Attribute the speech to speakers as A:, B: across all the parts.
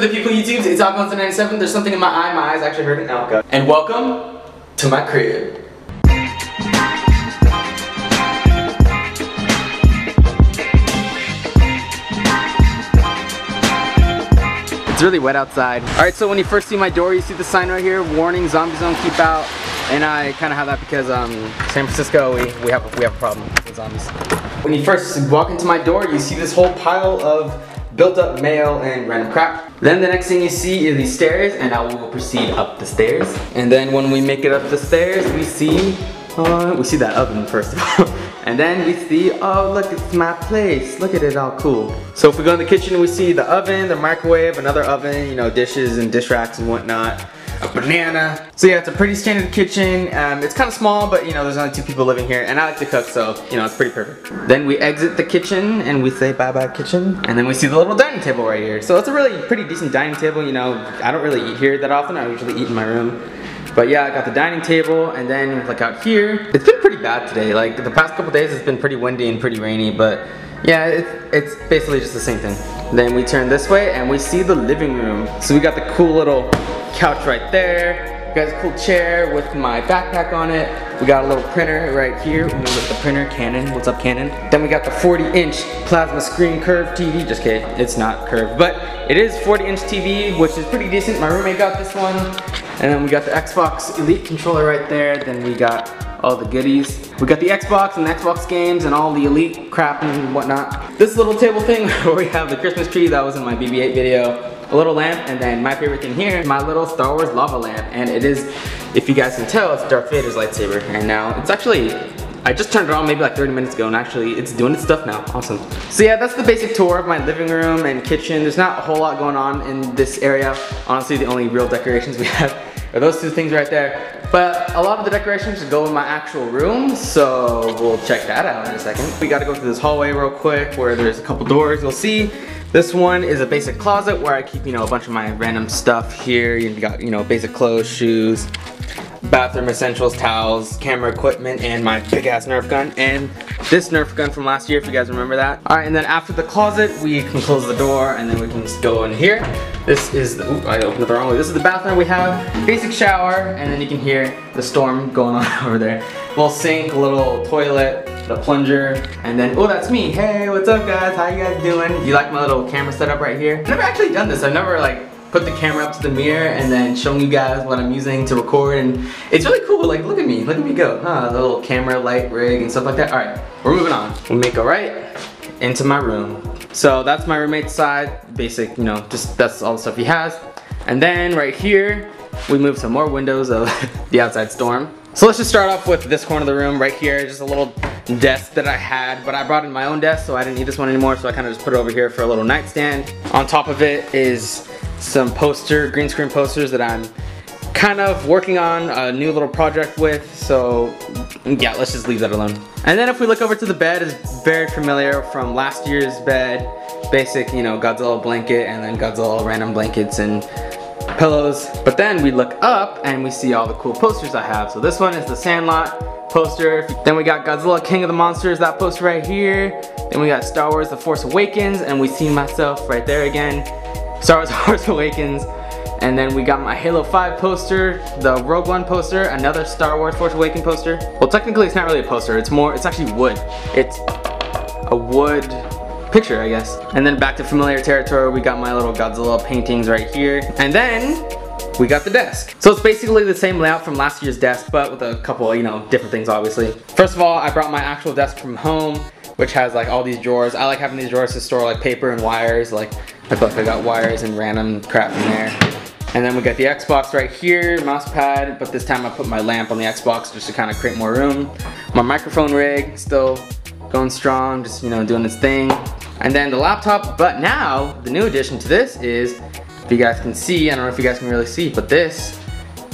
A: to the people YouTubes? It's Algonzo97. There's something in my eye. My eyes actually hurting now. Okay. And welcome to my crib. It's really wet outside. All right, so when you first see my door, you see the sign right here, warning, zombie zone, keep out. And I kind of have that because um, San Francisco, we, we, have, we have a problem with zombies. When you first walk into my door, you see this whole pile of built up mail and random crap. Then the next thing you see is these stairs and I will proceed up the stairs. And then when we make it up the stairs, we see, uh, we see that oven first of all. And then we see, oh look, it's my place. Look at it all cool. So if we go in the kitchen, we see the oven, the microwave, another oven, you know, dishes and dish racks and whatnot a banana. So yeah, it's a pretty standard kitchen. Um, it's kind of small, but you know, there's only two people living here and I like to cook, so you know, it's pretty perfect. Then we exit the kitchen and we say bye-bye kitchen. And then we see the little dining table right here. So it's a really pretty decent dining table, you know. I don't really eat here that often. I usually eat in my room. But yeah, I got the dining table and then like out here, it's been pretty bad today. Like the past couple days it's been pretty windy and pretty rainy, but yeah, it's, it's basically just the same thing. Then we turn this way and we see the living room. So we got the cool little couch right there. Got a cool chair with my backpack on it. We got a little printer right here. We got the printer, Canon. What's up, Canon? Then we got the 40 inch plasma screen curved TV. Just kidding, it's not curved, but it is 40 inch TV, which is pretty decent. My roommate got this one. And then we got the Xbox Elite controller right there. Then we got all the goodies. We got the Xbox and the Xbox games and all the Elite crap and whatnot. This little table thing where we have the Christmas tree that was in my BB-8 video. A little lamp and then my favorite thing here, my little Star Wars lava lamp. And it is, if you guys can tell, it's Darth Vader's lightsaber. And now it's actually I just turned it on maybe like 30 minutes ago and actually it's doing its stuff now. Awesome. So yeah, that's the basic tour of my living room and kitchen. There's not a whole lot going on in this area. Honestly, the only real decorations we have are those two things right there. But a lot of the decorations go in my actual room, so we'll check that out in a second. We gotta go through this hallway real quick where there's a couple doors. You'll see this one is a basic closet where I keep, you know, a bunch of my random stuff here. You got, you know, basic clothes, shoes, bathroom essentials, towels, camera equipment, and my big ass Nerf gun. And this Nerf gun from last year, if you guys remember that. All right, and then after the closet, we can close the door and then we can just go in here. This is the, ooh, I opened it the wrong way. This is the bathroom we have, basic shower, and then you can hear the storm going on over there. Little sink, little toilet, the plunger, and then, oh, that's me. Hey, what's up guys? How you guys doing? You like my little camera setup right here? I've never actually done this. I've never like put the camera up to the mirror and then showing you guys what I'm using to record and it's really cool. Like look at me look at me go. Huh the little camera light rig and stuff like that. All right we're moving on. We make a right into my room. So that's my roommate's side basic you know just that's all the stuff he has. And then right here we move some more windows of the outside storm. So let's just start off with this corner of the room right here just a little desk that I had, but I brought in my own desk, so I didn't need this one anymore, so I kind of just put it over here for a little nightstand. On top of it is some poster, green screen posters that I'm kind of working on a new little project with, so yeah, let's just leave that alone. And then if we look over to the bed, it's very familiar from last year's bed. Basic, you know, Godzilla blanket and then Godzilla random blankets and pillows. But then we look up and we see all the cool posters I have. So this one is the Sandlot poster. Then we got Godzilla King of the Monsters, that poster right here. Then we got Star Wars The Force Awakens and we see myself right there again. Star Wars Force Awakens. And then we got my Halo 5 poster, the Rogue One poster, another Star Wars Force Awakens poster. Well, technically it's not really a poster, it's more, it's actually wood. It's a wood picture, I guess. And then back to familiar territory, we got my little Godzilla paintings right here. And then we got the desk. So it's basically the same layout from last year's desk, but with a couple, you know, different things obviously. First of all, I brought my actual desk from home, which has like all these drawers. I like having these drawers to store like paper and wires, like I like I got wires and random crap in there. And then we got the Xbox right here, mouse pad, but this time I put my lamp on the Xbox just to kind of create more room. My microphone rig, still going strong, just, you know, doing its thing. And then the laptop, but now, the new addition to this is, if you guys can see, I don't know if you guys can really see, but this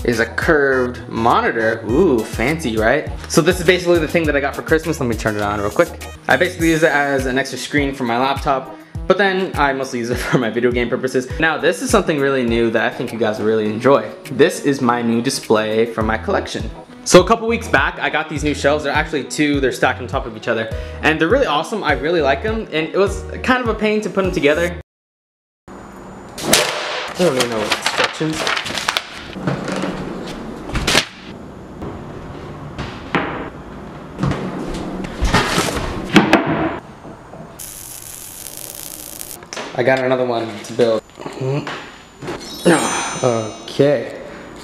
A: is a curved monitor. Ooh, fancy, right? So this is basically the thing that I got for Christmas. Let me turn it on real quick. I basically use it as an extra screen for my laptop but then I mostly use it for my video game purposes. Now this is something really new that I think you guys will really enjoy. This is my new display from my collection. So a couple weeks back, I got these new shelves. They're actually two, they're stacked on top of each other. And they're really awesome, I really like them. And it was kind of a pain to put them together. I don't even know what instructions. I got another one to build. Okay.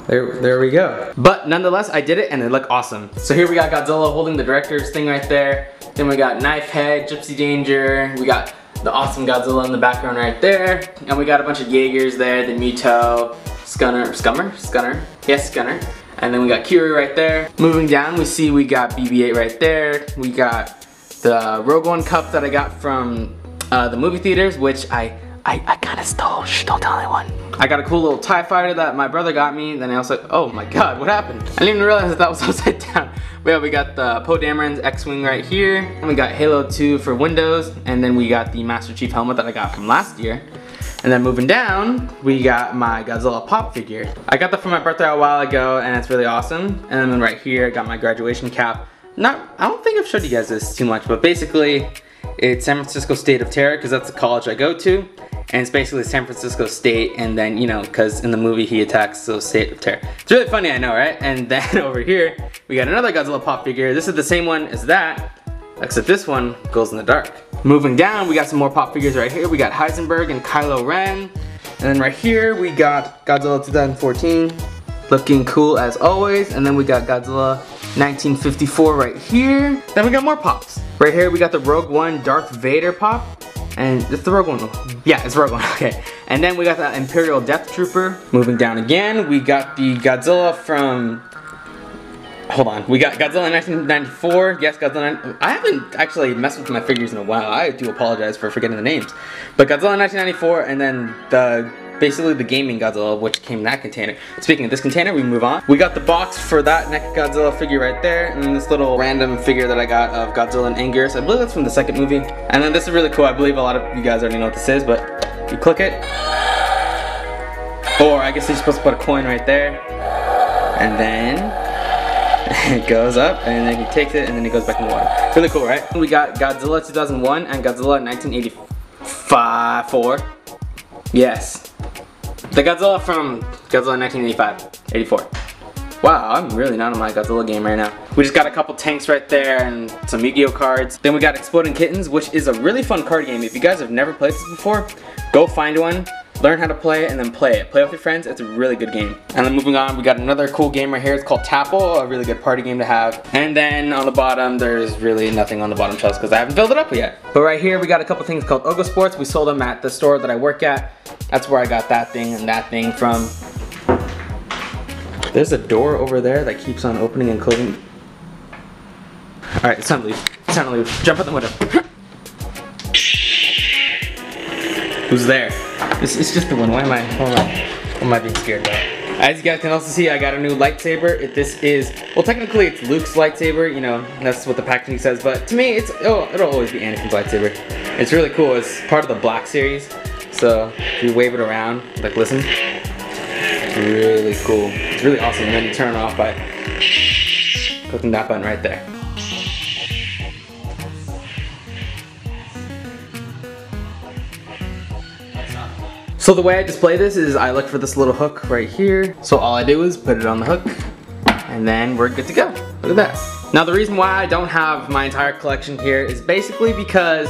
A: There, there we go. But nonetheless, I did it and it looked awesome. So here we got Godzilla holding the director's thing right there. Then we got Knife Head, Gipsy Danger. We got the awesome Godzilla in the background right there. And we got a bunch of Jaegers there, the Muto, Scunner, Scummer? Scunner? Yes, Scunner. And then we got Kiri right there. Moving down, we see we got BB-8 right there. We got the Rogue One cup that I got from uh, the movie theaters, which I, I, I kind of stole. Shh, don't tell anyone. I got a cool little TIE fighter that my brother got me. Then I was like, oh my god, what happened? I didn't even realize that, that was upside down. But yeah, we got the Poe Dameron's X-Wing right here. And we got Halo 2 for Windows. And then we got the Master Chief helmet that I got from last year. And then moving down, we got my Godzilla pop figure. I got that for my birthday a while ago and it's really awesome. And then right here, I got my graduation cap. Not, I don't think I've showed you guys this too much, but basically, it's San Francisco State of Terror because that's the college I go to. And it's basically San Francisco State and then, you know, because in the movie he attacks the State of Terror. It's really funny, I know, right? And then over here, we got another Godzilla pop figure. This is the same one as that, except this one goes in the dark. Moving down, we got some more pop figures right here. We got Heisenberg and Kylo Ren. And then right here, we got Godzilla 2014, looking cool as always. And then we got Godzilla 1954 right here. Then we got more pops. Right here, we got the Rogue One Darth Vader pop. And it's the Rogue One. Yeah, it's Rogue One, okay. And then we got the Imperial Death Trooper. Moving down again, we got the Godzilla from Hold on, we got Godzilla 1994. Yes, Godzilla. I haven't actually messed with my figures in a while. I do apologize for forgetting the names. But Godzilla 1994, and then the basically the gaming Godzilla, which came in that container. Speaking of this container, we move on. We got the box for that neck Godzilla figure right there, and this little random figure that I got of Godzilla and Anguirus. I believe that's from the second movie. And then this is really cool. I believe a lot of you guys already know what this is, but you click it. Or I guess you're supposed to put a coin right there. And then it goes up and then he takes it and then he goes back in the water. Really cool, right? We got Godzilla 2001 and Godzilla 1984. Yes. The Godzilla from Godzilla 1985, 84. Wow, I'm really not on my Godzilla game right now. We just got a couple tanks right there and some Yu-Gi-Oh cards. Then we got Exploding Kittens, which is a really fun card game. If you guys have never played this before, go find one learn how to play it, and then play it. Play with your friends, it's a really good game. And then moving on, we got another cool game right here. It's called Tapple, a really good party game to have. And then on the bottom, there's really nothing on the bottom shelves because I haven't filled it up yet. But right here, we got a couple things called Ogo Sports. We sold them at the store that I work at. That's where I got that thing and that thing from. There's a door over there that keeps on opening and closing. All right, it's time to leave. It's time to leave. Jump out the window. Who's there? It's, it's just the one. Why am I? Why am I? What am I being scared about? As you guys can also see, I got a new lightsaber. This is, well, technically it's Luke's lightsaber. You know, that's what the packaging says. But to me, it's oh, it'll always be Anakin's lightsaber. It's really cool. It's part of the Black series. So if you wave it around, like listen, it's really cool. It's really awesome. And then you turn it off by clicking that button right there. So the way I display this is I look for this little hook right here. So all I do is put it on the hook and then we're good to go. Look at that. Now the reason why I don't have my entire collection here is basically because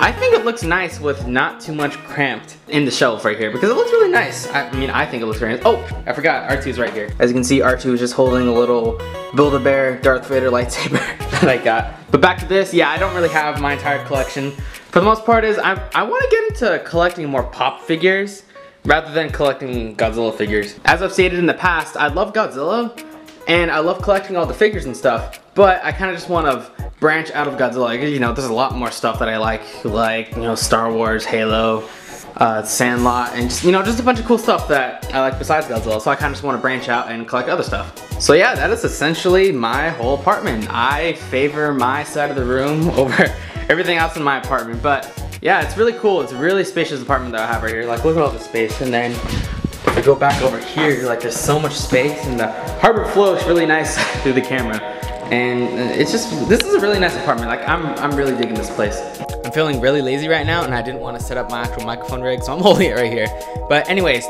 A: I think it looks nice with not too much cramped in the shelf right here because it looks really nice. I mean, I think it looks very nice. Oh, I forgot, R2 is right here. As you can see, R2 is just holding a little Build-A-Bear Darth Vader lightsaber that I got. But back to this, yeah, I don't really have my entire collection. For the most part is, I, I want to get into collecting more pop figures rather than collecting Godzilla figures. As I've stated in the past, I love Godzilla and I love collecting all the figures and stuff, but I kind of just want to branch out of Godzilla. You know, there's a lot more stuff that I like, like, you know, Star Wars, Halo, uh, Sandlot, and just, you know, just a bunch of cool stuff that I like besides Godzilla. So I kind of just want to branch out and collect other stuff. So yeah, that is essentially my whole apartment. I favor my side of the room over everything else in my apartment. But yeah, it's really cool. It's a really spacious apartment that I have right here. Like look at all the space. And then if I go back over here, like there's so much space and the harbor flow is really nice through the camera. And it's just, this is a really nice apartment. Like I'm, I'm really digging this place. I'm feeling really lazy right now and I didn't want to set up my actual microphone rig, so I'm holding it right here. But anyways,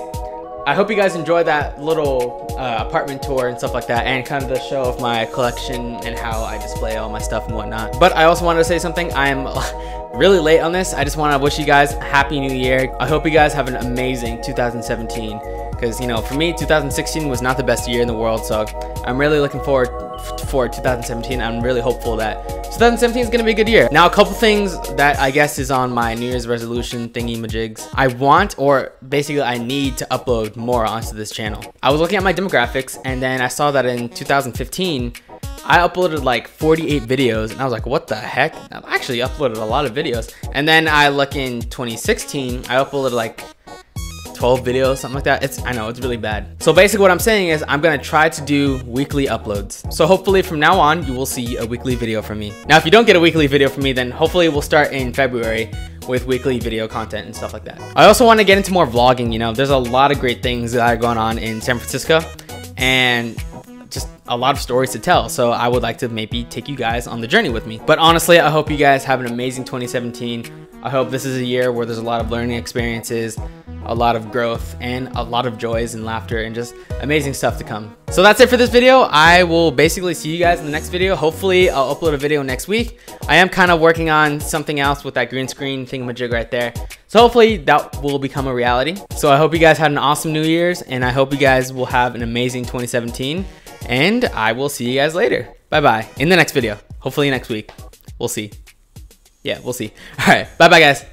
A: I hope you guys enjoyed that little uh, apartment tour and stuff like that and kind of the show of my collection and how I display all my stuff and whatnot. But I also wanted to say something. I am really late on this. I just want to wish you guys a happy new year. I hope you guys have an amazing 2017 because, you know, for me, 2016 was not the best year in the world. So I'm really looking forward for 2017. I'm really hopeful that 2017 is gonna be a good year. Now, a couple things that I guess is on my New Year's resolution thingy majigs. I want, or basically I need to upload more onto this channel. I was looking at my demographics and then I saw that in 2015, I uploaded like 48 videos and I was like, what the heck? I've actually uploaded a lot of videos. And then I look in 2016, I uploaded like 12 videos, something like that. It's I know it's really bad. So basically what I'm saying is I'm gonna try to do weekly uploads. So hopefully from now on, you will see a weekly video from me. Now, if you don't get a weekly video from me, then hopefully we'll start in February with weekly video content and stuff like that. I also want to get into more vlogging, you know, there's a lot of great things that are going on in San Francisco and just a lot of stories to tell. So I would like to maybe take you guys on the journey with me. But honestly, I hope you guys have an amazing 2017. I hope this is a year where there's a lot of learning experiences, a lot of growth, and a lot of joys and laughter and just amazing stuff to come. So that's it for this video. I will basically see you guys in the next video. Hopefully I'll upload a video next week. I am kind of working on something else with that green screen thingamajig right there. So hopefully that will become a reality. So I hope you guys had an awesome New Year's and I hope you guys will have an amazing 2017 and I will see you guys later. Bye-bye in the next video. Hopefully next week. We'll see yeah, we'll see. All right. Bye bye, guys.